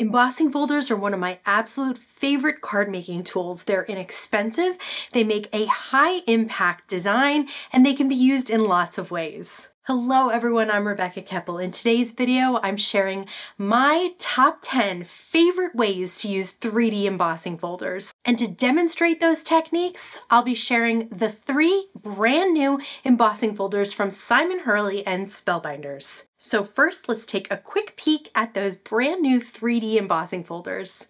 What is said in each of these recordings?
Embossing folders are one of my absolute favorite card making tools. They're inexpensive, they make a high impact design, and they can be used in lots of ways. Hello everyone, I'm Rebecca Keppel. In today's video, I'm sharing my top 10 favorite ways to use 3D embossing folders. And to demonstrate those techniques, I'll be sharing the three brand new embossing folders from Simon Hurley and Spellbinders. So first, let's take a quick peek at those brand new 3D embossing folders.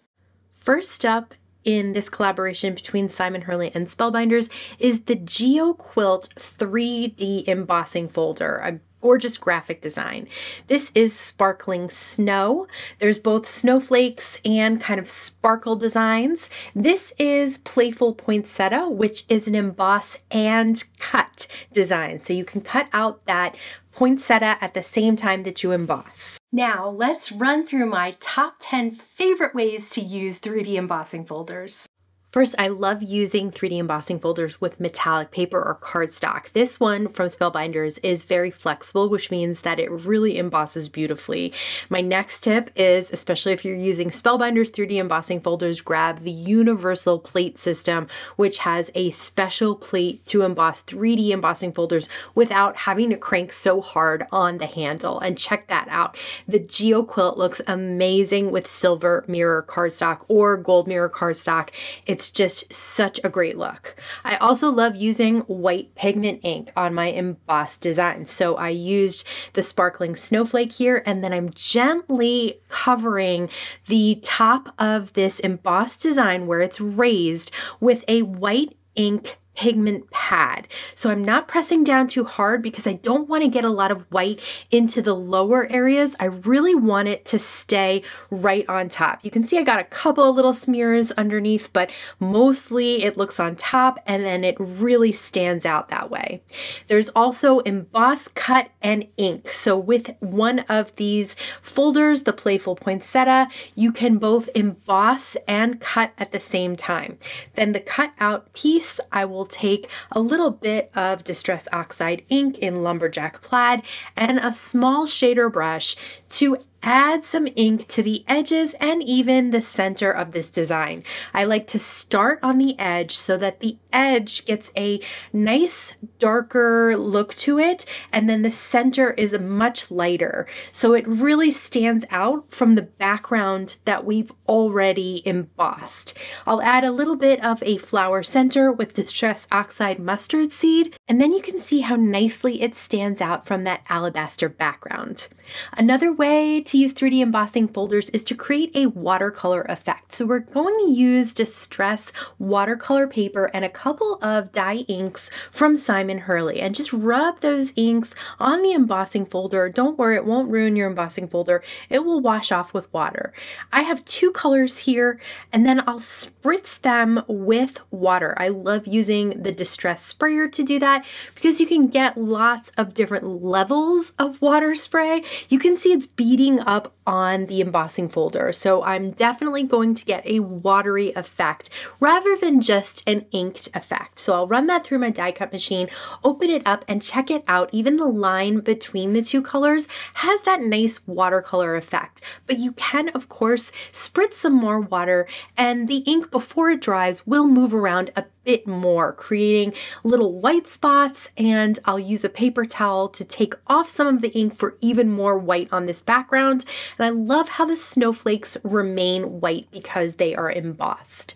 First up in this collaboration between Simon Hurley and Spellbinders is the GeoQuilt 3D embossing folder, a gorgeous graphic design. This is sparkling snow. There's both snowflakes and kind of sparkle designs. This is playful poinsettia, which is an emboss and cut design. So you can cut out that poinsettia at the same time that you emboss. Now let's run through my top 10 favorite ways to use 3D embossing folders. First, I love using 3D embossing folders with metallic paper or cardstock. This one from Spellbinders is very flexible, which means that it really embosses beautifully. My next tip is, especially if you're using Spellbinders 3D embossing folders, grab the Universal Plate System, which has a special plate to emboss 3D embossing folders without having to crank so hard on the handle. And check that out. The Geo Quilt looks amazing with silver mirror cardstock or gold mirror cardstock. It's it's just such a great look. I also love using white pigment ink on my embossed designs. So I used the sparkling snowflake here and then I'm gently covering the top of this embossed design where it's raised with a white ink pigment pad. So I'm not pressing down too hard because I don't want to get a lot of white into the lower areas. I really want it to stay right on top. You can see I got a couple of little smears underneath, but mostly it looks on top and then it really stands out that way. There's also emboss, cut, and ink. So with one of these folders, the Playful Poinsettia, you can both emboss and cut at the same time. Then the cut out piece, I will will take a little bit of Distress Oxide ink in Lumberjack Plaid and a small shader brush to add some ink to the edges and even the center of this design. I like to start on the edge so that the edge gets a nice darker look to it and then the center is much lighter. So it really stands out from the background that we've already embossed. I'll add a little bit of a flower center with Distress Oxide Mustard Seed and then you can see how nicely it stands out from that alabaster background. Another way to use 3D embossing folders is to create a watercolor effect. So we're going to use Distress watercolor paper and a couple of dye inks from Simon Hurley and just rub those inks on the embossing folder. Don't worry, it won't ruin your embossing folder. It will wash off with water. I have two colors here and then I'll spritz them with water. I love using the Distress sprayer to do that because you can get lots of different levels of water spray. You can see it's beating up on the embossing folder. So I'm definitely going to get a watery effect rather than just an inked effect. So I'll run that through my die cut machine, open it up and check it out. Even the line between the two colors has that nice watercolor effect. But you can, of course, spritz some more water and the ink before it dries will move around a bit more, creating little white spots and I'll use a paper towel to take off some of the ink for even more white on this background. And I love how the snowflakes remain white because they are embossed.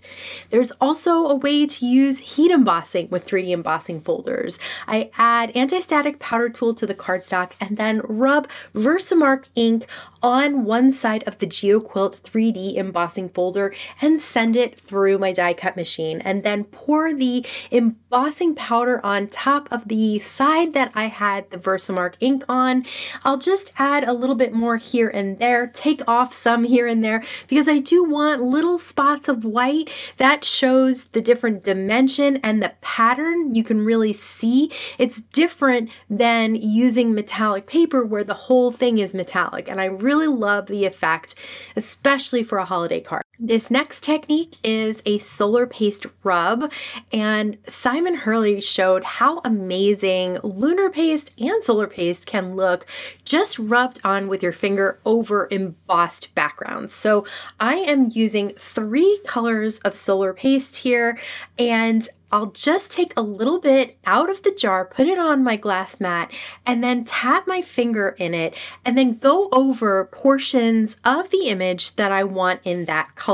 There's also a way to use heat embossing with 3D embossing folders. I add anti-static powder tool to the cardstock and then rub Versamark ink on one side of the GeoQuilt 3D embossing folder and send it through my die cut machine and then pour the embossing powder on top of the side that I had the Versamark ink on. I'll just add a little bit more here and there, take off some here and there because I do want little spots of white that shows the different dimension and the pattern you can really see. It's different than using metallic paper where the whole thing is metallic and I really really love the effect, especially for a holiday card. This next technique is a solar paste rub, and Simon Hurley showed how amazing lunar paste and solar paste can look just rubbed on with your finger over embossed backgrounds. So I am using three colors of solar paste here, and I'll just take a little bit out of the jar, put it on my glass mat, and then tap my finger in it, and then go over portions of the image that I want in that color.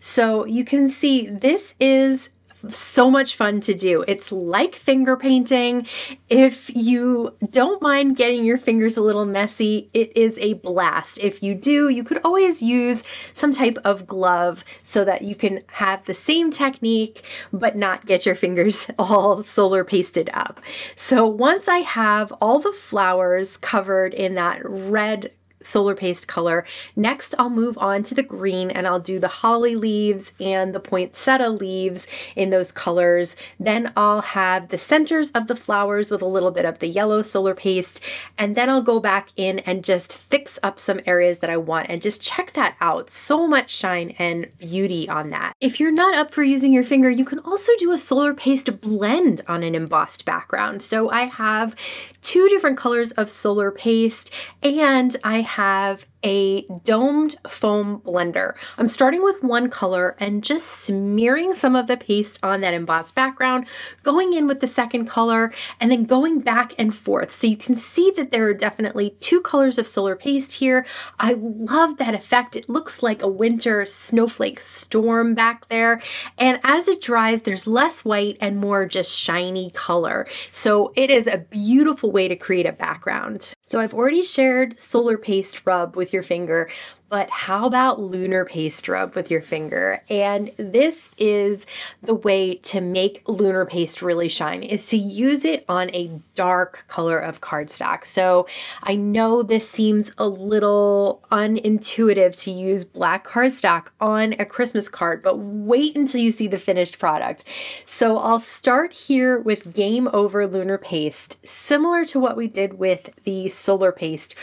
So you can see this is so much fun to do. It's like finger painting. If you don't mind getting your fingers a little messy, it is a blast. If you do, you could always use some type of glove so that you can have the same technique but not get your fingers all solar pasted up. So once I have all the flowers covered in that red solar paste color. Next, I'll move on to the green and I'll do the holly leaves and the poinsettia leaves in those colors. Then I'll have the centers of the flowers with a little bit of the yellow solar paste. And then I'll go back in and just fix up some areas that I want and just check that out. So much shine and beauty on that. If you're not up for using your finger, you can also do a solar paste blend on an embossed background. So I have two different colors of solar paste and I have a domed foam blender. I'm starting with one color and just smearing some of the paste on that embossed background, going in with the second color, and then going back and forth. So you can see that there are definitely two colors of solar paste here. I love that effect. It looks like a winter snowflake storm back there. And as it dries, there's less white and more just shiny color. So it is a beautiful way to create a background. So I've already shared solar paste rub with your finger, but how about lunar paste rub with your finger? And this is the way to make lunar paste really shine is to use it on a dark color of cardstock. So I know this seems a little unintuitive to use black cardstock on a Christmas card, but wait until you see the finished product. So I'll start here with Game Over Lunar Paste, similar to what we did with the solar paste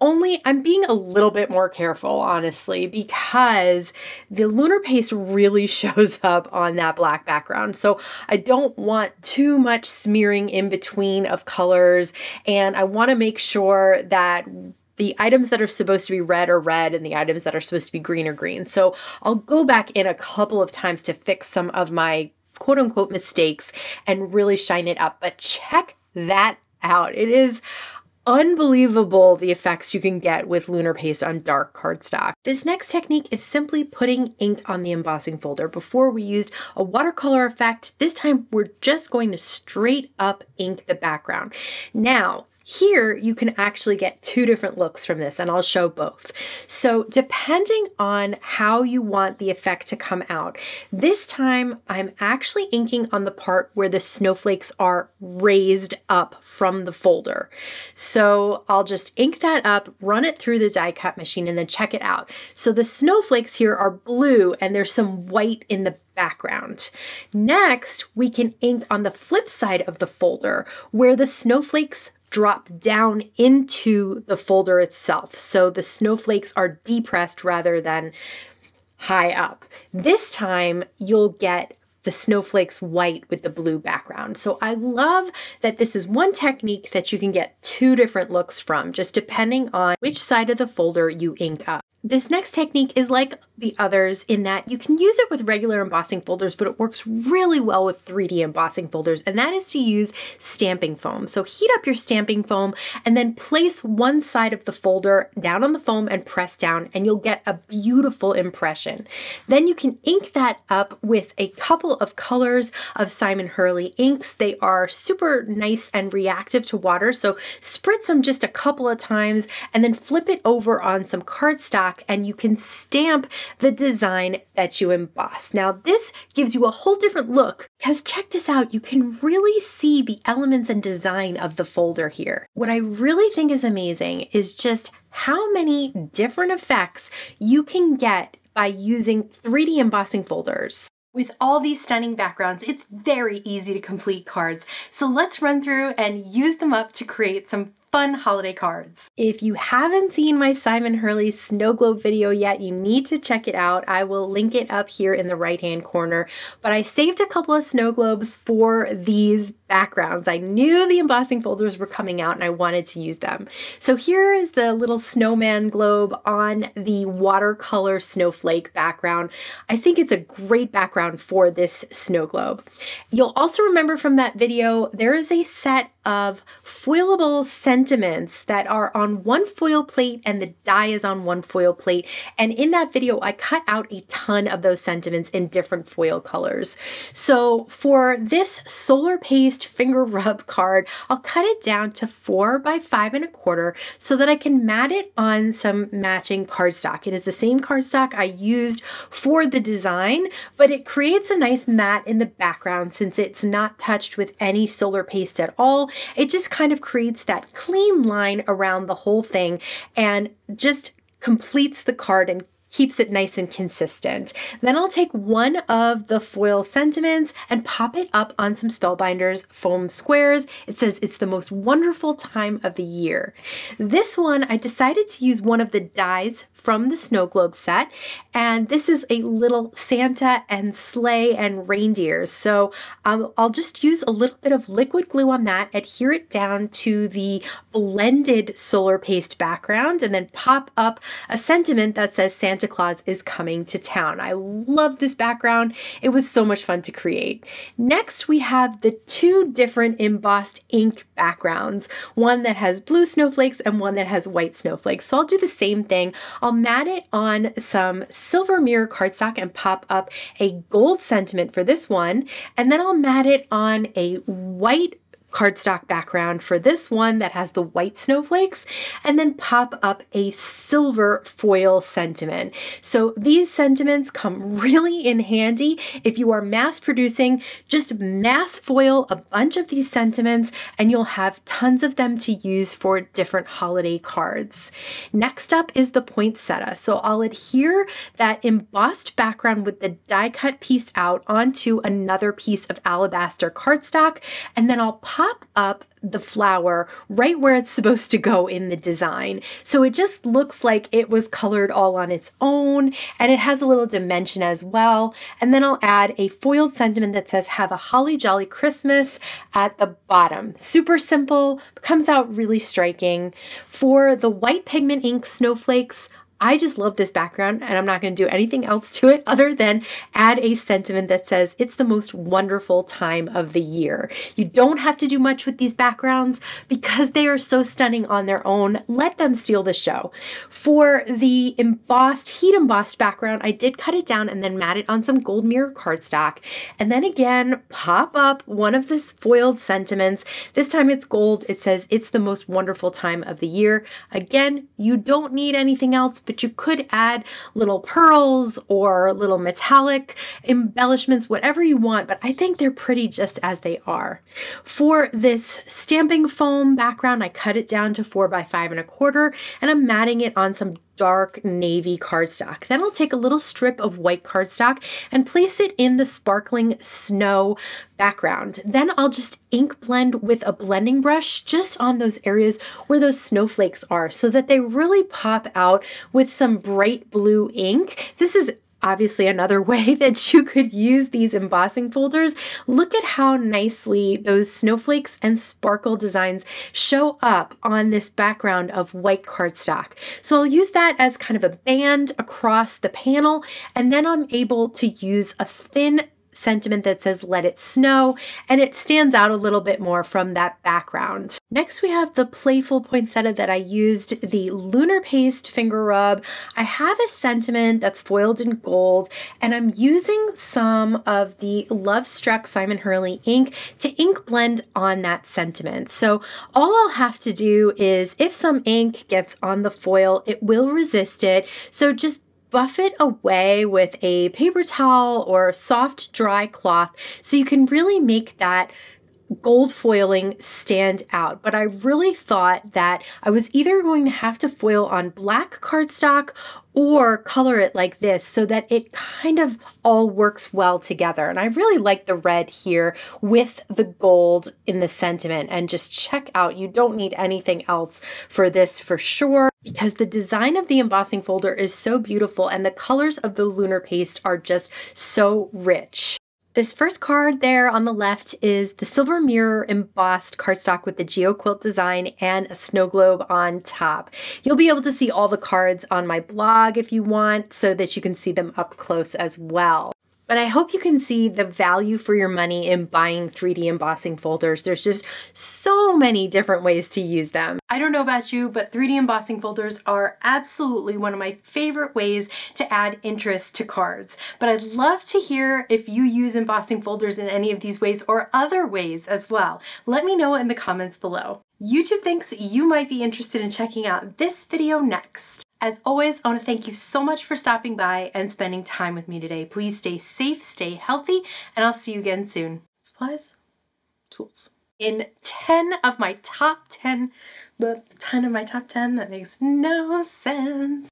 only I'm being a little bit more careful, honestly, because the lunar paste really shows up on that black background. So I don't want too much smearing in between of colors. And I want to make sure that the items that are supposed to be red are red and the items that are supposed to be green are green. So I'll go back in a couple of times to fix some of my quote unquote mistakes and really shine it up. But check that out. It is unbelievable the effects you can get with lunar paste on dark cardstock. This next technique is simply putting ink on the embossing folder. Before we used a watercolor effect, this time we're just going to straight up ink the background. Now, here, you can actually get two different looks from this, and I'll show both. So depending on how you want the effect to come out, this time I'm actually inking on the part where the snowflakes are raised up from the folder. So I'll just ink that up, run it through the die cut machine, and then check it out. So the snowflakes here are blue, and there's some white in the background. Next, we can ink on the flip side of the folder where the snowflakes drop down into the folder itself. So the snowflakes are depressed rather than high up. This time you'll get the snowflakes white with the blue background. So I love that this is one technique that you can get two different looks from, just depending on which side of the folder you ink up. This next technique is like the others in that you can use it with regular embossing folders, but it works really well with 3D embossing folders, and that is to use stamping foam. So heat up your stamping foam and then place one side of the folder down on the foam and press down, and you'll get a beautiful impression. Then you can ink that up with a couple of colors of Simon Hurley inks. They are super nice and reactive to water, so spritz them just a couple of times and then flip it over on some cardstock and you can stamp the design that you emboss. Now this gives you a whole different look because check this out, you can really see the elements and design of the folder here. What I really think is amazing is just how many different effects you can get by using 3D embossing folders. With all these stunning backgrounds, it's very easy to complete cards. So let's run through and use them up to create some fun holiday cards. If you haven't seen my Simon Hurley snow globe video yet, you need to check it out. I will link it up here in the right hand corner. But I saved a couple of snow globes for these backgrounds. I knew the embossing folders were coming out and I wanted to use them. So here is the little snowman globe on the watercolor snowflake background. I think it's a great background for this snow globe. You'll also remember from that video, there is a set of foilable sentiments that are on one foil plate and the die is on one foil plate. And in that video, I cut out a ton of those sentiments in different foil colors. So for this solar paste finger rub card, I'll cut it down to four by five and a quarter so that I can mat it on some matching cardstock. It is the same cardstock I used for the design, but it creates a nice mat in the background since it's not touched with any solar paste at all it just kind of creates that clean line around the whole thing and just completes the card and keeps it nice and consistent. Then I'll take one of the foil sentiments and pop it up on some Spellbinders foam squares. It says it's the most wonderful time of the year. This one, I decided to use one of the dies from the snow globe set and this is a little Santa and sleigh and reindeer. so um, I'll just use a little bit of liquid glue on that adhere it down to the blended solar paste background and then pop up a sentiment that says Santa Claus is coming to town. I love this background. It was so much fun to create. Next we have the two different embossed ink backgrounds, one that has blue snowflakes and one that has white snowflakes. So I'll do the same thing. I'll mat it on some silver mirror cardstock and pop up a gold sentiment for this one. And then I'll mat it on a white cardstock background for this one that has the white snowflakes and then pop up a silver foil sentiment. So these sentiments come really in handy if you are mass producing, just mass foil a bunch of these sentiments and you'll have tons of them to use for different holiday cards. Next up is the poinsettia. So I'll adhere that embossed background with the die cut piece out onto another piece of alabaster cardstock and then I'll pop up the flower right where it's supposed to go in the design. So it just looks like it was colored all on its own and it has a little dimension as well. And then I'll add a foiled sentiment that says have a holly jolly Christmas at the bottom. Super simple, comes out really striking. For the white pigment ink snowflakes, I just love this background and I'm not going to do anything else to it other than add a sentiment that says it's the most wonderful time of the year. You don't have to do much with these backgrounds because they are so stunning on their own. Let them steal the show. For the embossed, heat embossed background, I did cut it down and then mat it on some gold mirror cardstock. And then again, pop up one of the foiled sentiments. This time it's gold. It says it's the most wonderful time of the year. Again, you don't need anything else but you could add little pearls or little metallic embellishments, whatever you want, but I think they're pretty just as they are. For this stamping foam background, I cut it down to four by five and a quarter, and I'm matting it on some dark navy cardstock. Then I'll take a little strip of white cardstock and place it in the sparkling snow background. Then I'll just ink blend with a blending brush just on those areas where those snowflakes are so that they really pop out with some bright blue ink. This is obviously another way that you could use these embossing folders. Look at how nicely those snowflakes and sparkle designs show up on this background of white cardstock. So I'll use that as kind of a band across the panel and then I'm able to use a thin sentiment that says let it snow and it stands out a little bit more from that background. Next we have the playful poinsettia that I used the lunar paste finger rub. I have a sentiment that's foiled in gold and I'm using some of the Love Struck Simon Hurley ink to ink blend on that sentiment. So all I'll have to do is if some ink gets on the foil it will resist it so just buff it away with a paper towel or soft dry cloth so you can really make that gold foiling stand out, but I really thought that I was either going to have to foil on black cardstock or color it like this so that it kind of all works well together. And I really like the red here with the gold in the sentiment and just check out, you don't need anything else for this for sure because the design of the embossing folder is so beautiful and the colors of the lunar paste are just so rich. This first card there on the left is the silver mirror embossed cardstock with the GeoQuilt design and a snow globe on top. You'll be able to see all the cards on my blog if you want so that you can see them up close as well. But I hope you can see the value for your money in buying 3D embossing folders. There's just so many different ways to use them. I don't know about you, but 3D embossing folders are absolutely one of my favorite ways to add interest to cards. But I'd love to hear if you use embossing folders in any of these ways or other ways as well. Let me know in the comments below. YouTube thinks you might be interested in checking out this video next. As always, I want to thank you so much for stopping by and spending time with me today. Please stay safe, stay healthy, and I'll see you again soon. Supplies, tools. In 10 of my top 10, but 10 of my top 10, that makes no sense.